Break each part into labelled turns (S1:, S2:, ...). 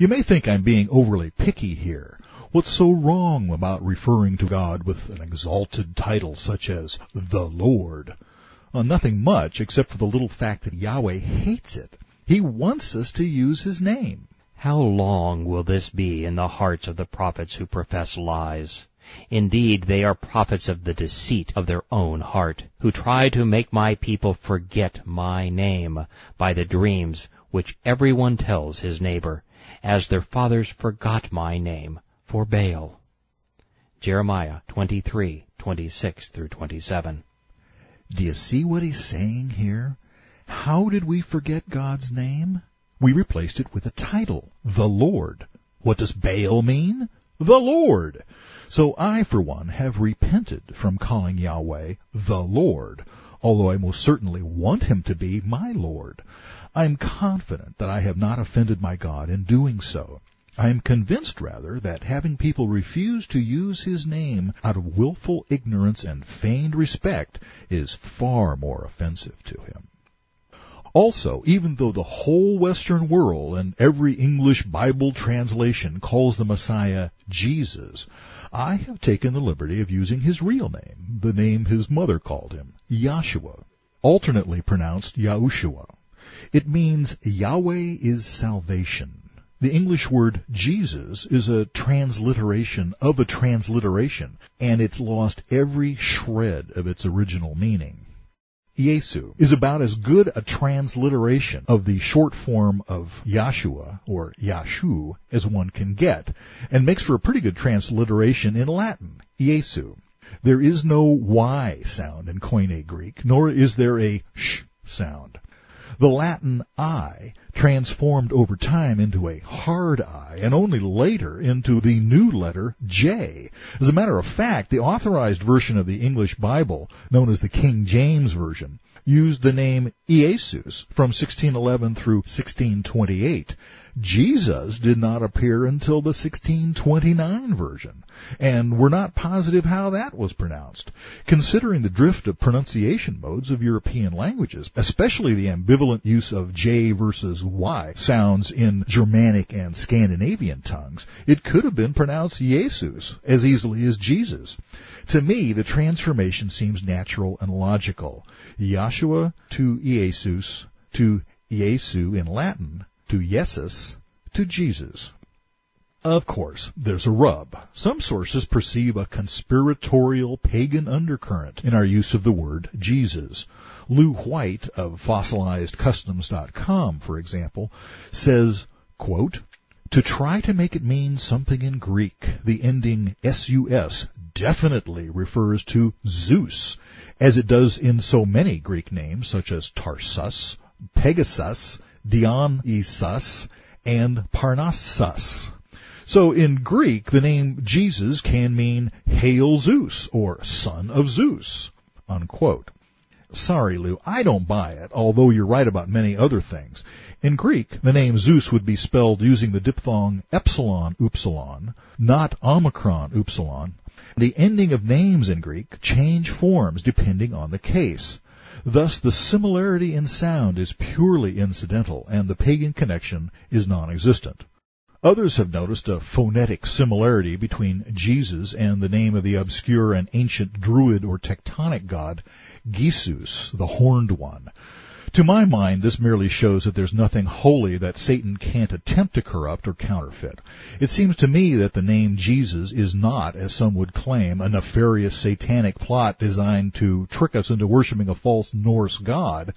S1: You may think I'm being overly picky here. What's so wrong about referring to God with an exalted title such as the Lord? Well, nothing much except for the little fact that Yahweh hates it. He wants us to use His name.
S2: How long will this be in the hearts of the prophets who profess lies? Indeed, they are prophets of the deceit of their own heart, who try to make my people forget my name by the dreams which everyone tells his neighbor, as their fathers forgot my name for Baal. Jeremiah 23:26 through 27.
S1: Do you see what he's saying here? How did we forget God's name? We replaced it with a title, the Lord. What does Baal mean? The Lord. So I, for one, have repented from calling Yahweh the Lord, although I most certainly want him to be my Lord. I am confident that I have not offended my God in doing so. I am convinced, rather, that having people refuse to use his name out of willful ignorance and feigned respect is far more offensive to him. Also, even though the whole Western world and every English Bible translation calls the Messiah Jesus, I have taken the liberty of using his real name, the name his mother called him, Yahshua, alternately pronounced Yahushua. It means Yahweh is salvation. The English word Jesus is a transliteration of a transliteration, and it's lost every shred of its original meaning. Yesu is about as good a transliteration of the short form of Yahshua or Yashu as one can get, and makes for a pretty good transliteration in Latin, Yesu. There is no Y sound in Koine Greek, nor is there a sh sound. The Latin I transformed over time into a hard I and only later into the new letter J. As a matter of fact, the authorized version of the English Bible, known as the King James Version, used the name Iesus from 1611 through 1628. Jesus did not appear until the 1629 version, and we're not positive how that was pronounced. Considering the drift of pronunciation modes of European languages, especially the ambivalent use of J versus Y sounds in Germanic and Scandinavian tongues, it could have been pronounced Jesus as easily as Jesus. To me, the transformation seems natural and logical. To Jesus to Iesu in Latin to Jesus to Jesus. Of course, there's a rub. Some sources perceive a conspiratorial pagan undercurrent in our use of the word Jesus. Lou White of fossilizedcustoms.com, for example, says, quote, to try to make it mean something in Greek, the ending sus definitely refers to Zeus, as it does in so many Greek names such as Tarsus, Pegasus, Dionysus, and Parnassus. So in Greek, the name Jesus can mean Hail Zeus or Son of Zeus. Unquote. Sorry, Lou, I don't buy it, although you're right about many other things. In Greek, the name Zeus would be spelled using the diphthong epsilon upsilon, not omicron upsilon. The ending of names in Greek change forms depending on the case. Thus, the similarity in sound is purely incidental, and the pagan connection is non-existent. Others have noticed a phonetic similarity between Jesus and the name of the obscure and ancient druid or Teutonic god, Gisus, the Horned One. To my mind, this merely shows that there's nothing holy that Satan can't attempt to corrupt or counterfeit. It seems to me that the name Jesus is not, as some would claim, a nefarious satanic plot designed to trick us into worshiping a false Norse god,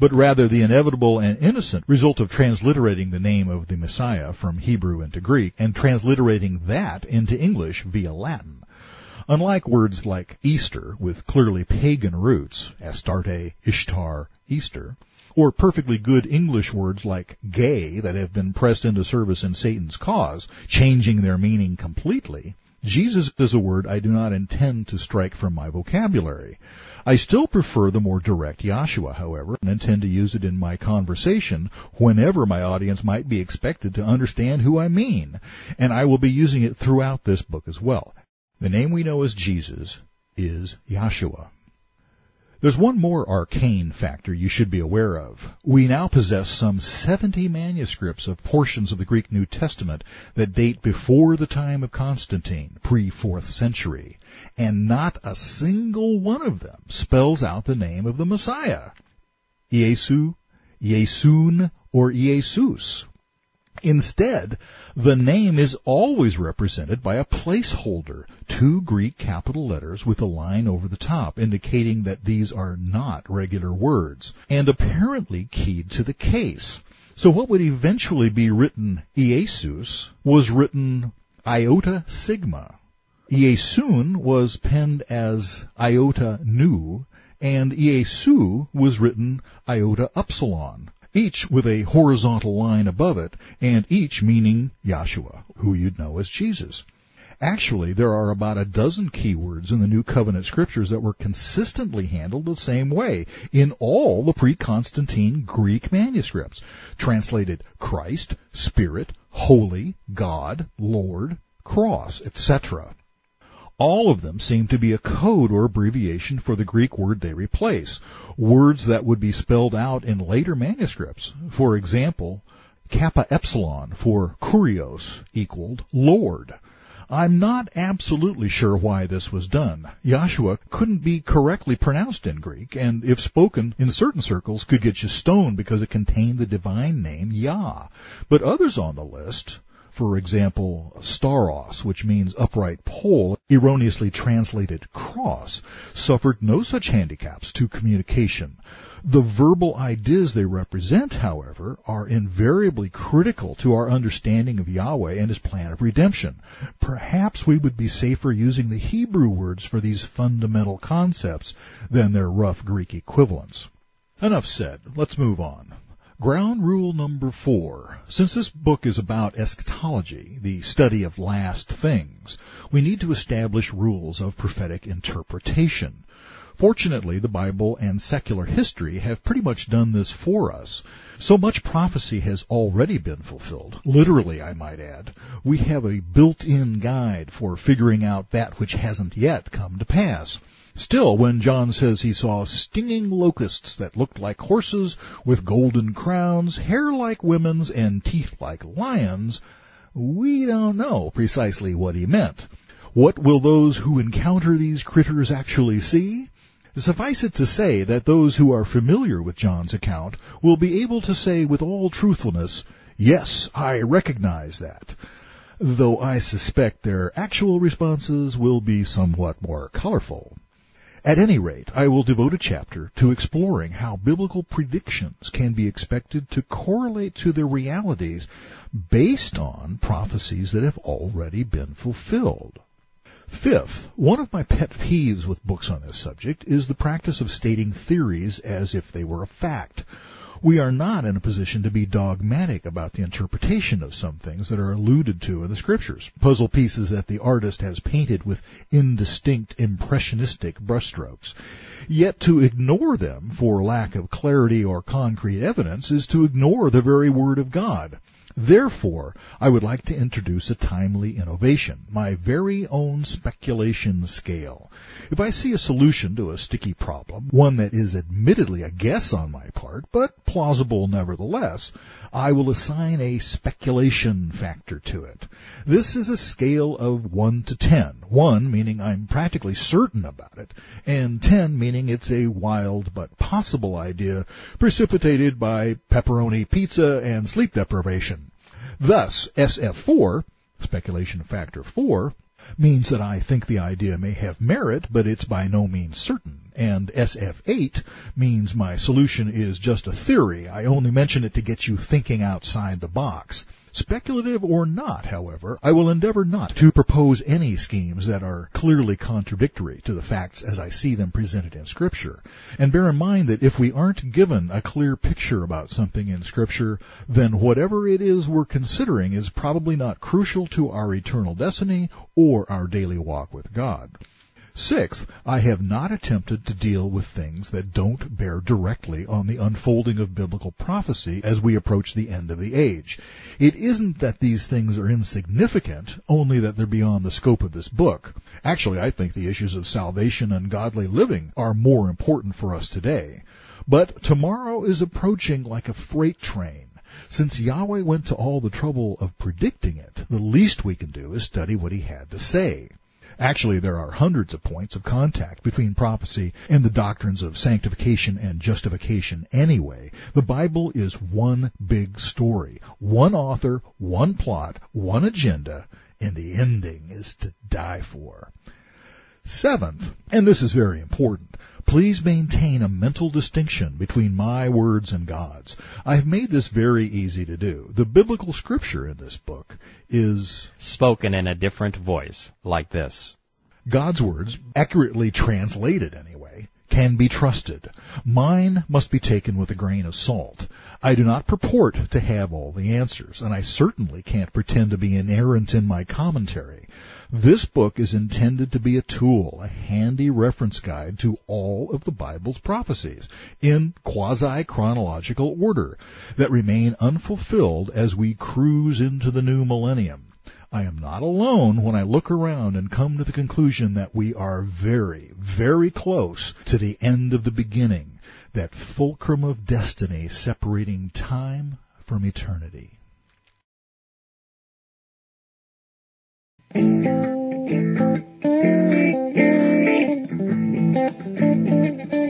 S1: but rather the inevitable and innocent result of transliterating the name of the Messiah from Hebrew into Greek and transliterating that into English via Latin. Unlike words like Easter, with clearly pagan roots, Astarte, Ishtar, Easter, or perfectly good English words like gay that have been pressed into service in Satan's cause, changing their meaning completely, Jesus is a word I do not intend to strike from my vocabulary. I still prefer the more direct Yahshua, however, and intend to use it in my conversation whenever my audience might be expected to understand who I mean, and I will be using it throughout this book as well. The name we know as Jesus is Yahshua. There's one more arcane factor you should be aware of. We now possess some 70 manuscripts of portions of the Greek New Testament that date before the time of Constantine, pre-4th century, and not a single one of them spells out the name of the Messiah. Iesu, Iesun, or Iesus. Instead, the name is always represented by a placeholder, two Greek capital letters with a line over the top, indicating that these are not regular words, and apparently keyed to the case. So what would eventually be written Iesus was written iota sigma. Iesun was penned as iota nu, and Iesu was written iota upsilon each with a horizontal line above it, and each meaning Yahshua, who you'd know as Jesus. Actually, there are about a dozen keywords in the New Covenant scriptures that were consistently handled the same way in all the pre-Constantine Greek manuscripts, translated Christ, Spirit, Holy, God, Lord, Cross, etc. All of them seem to be a code or abbreviation for the Greek word they replace, words that would be spelled out in later manuscripts. For example, kappa epsilon for kurios equaled Lord. I'm not absolutely sure why this was done. Yahshua couldn't be correctly pronounced in Greek, and if spoken in certain circles could get you stoned because it contained the divine name Yah. But others on the list for example, stauros, which means upright pole, erroneously translated cross, suffered no such handicaps to communication. The verbal ideas they represent, however, are invariably critical to our understanding of Yahweh and His plan of redemption. Perhaps we would be safer using the Hebrew words for these fundamental concepts than their rough Greek equivalents. Enough said. Let's move on. Ground rule number four. Since this book is about eschatology, the study of last things, we need to establish rules of prophetic interpretation. Fortunately, the Bible and secular history have pretty much done this for us. So much prophecy has already been fulfilled. Literally, I might add. We have a built-in guide for figuring out that which hasn't yet come to pass. Still, when John says he saw stinging locusts that looked like horses with golden crowns, hair like women's, and teeth like lions, we don't know precisely what he meant. What will those who encounter these critters actually see? Suffice it to say that those who are familiar with John's account will be able to say with all truthfulness, Yes, I recognize that though I suspect their actual responses will be somewhat more colorful. At any rate, I will devote a chapter to exploring how biblical predictions can be expected to correlate to their realities based on prophecies that have already been fulfilled. Fifth, one of my pet peeves with books on this subject is the practice of stating theories as if they were a fact we are not in a position to be dogmatic about the interpretation of some things that are alluded to in the scriptures, puzzle pieces that the artist has painted with indistinct impressionistic brushstrokes. Yet to ignore them for lack of clarity or concrete evidence is to ignore the very word of God. Therefore, I would like to introduce a timely innovation, my very own speculation scale. If I see a solution to a sticky problem, one that is admittedly a guess on my part, but plausible nevertheless, I will assign a speculation factor to it. This is a scale of 1 to 10. 1 meaning I'm practically certain about it, and 10 meaning it's a wild but possible idea precipitated by pepperoni pizza and sleep deprivation. Thus, SF4, speculation factor 4, means that I think the idea may have merit, but it's by no means certain. And SF8 means my solution is just a theory. I only mention it to get you thinking outside the box. Speculative or not, however, I will endeavor not to propose any schemes that are clearly contradictory to the facts as I see them presented in Scripture. And bear in mind that if we aren't given a clear picture about something in Scripture, then whatever it is we're considering is probably not crucial to our eternal destiny or our daily walk with God. Sixth, I have not attempted to deal with things that don't bear directly on the unfolding of biblical prophecy as we approach the end of the age. It isn't that these things are insignificant, only that they're beyond the scope of this book. Actually, I think the issues of salvation and godly living are more important for us today. But tomorrow is approaching like a freight train. Since Yahweh went to all the trouble of predicting it, the least we can do is study what he had to say. Actually, there are hundreds of points of contact between prophecy and the doctrines of sanctification and justification anyway. The Bible is one big story. One author, one plot, one agenda, and the ending is to die for. Seventh, and this is very important, please maintain a mental distinction between my words and God's. I've made this very easy to do. The biblical scripture in this book is
S2: spoken in a different voice, like this.
S1: God's words, accurately translated anyway, can be trusted. Mine must be taken with a grain of salt. I do not purport to have all the answers, and I certainly can't pretend to be inerrant in my commentary. This book is intended to be a tool, a handy reference guide to all of the Bible's prophecies, in quasi-chronological order, that remain unfulfilled as we cruise into the new millennium. I am not alone when I look around and come to the conclusion that we are very, very close to the end of the beginning, that fulcrum of destiny separating time from eternity. Thank you.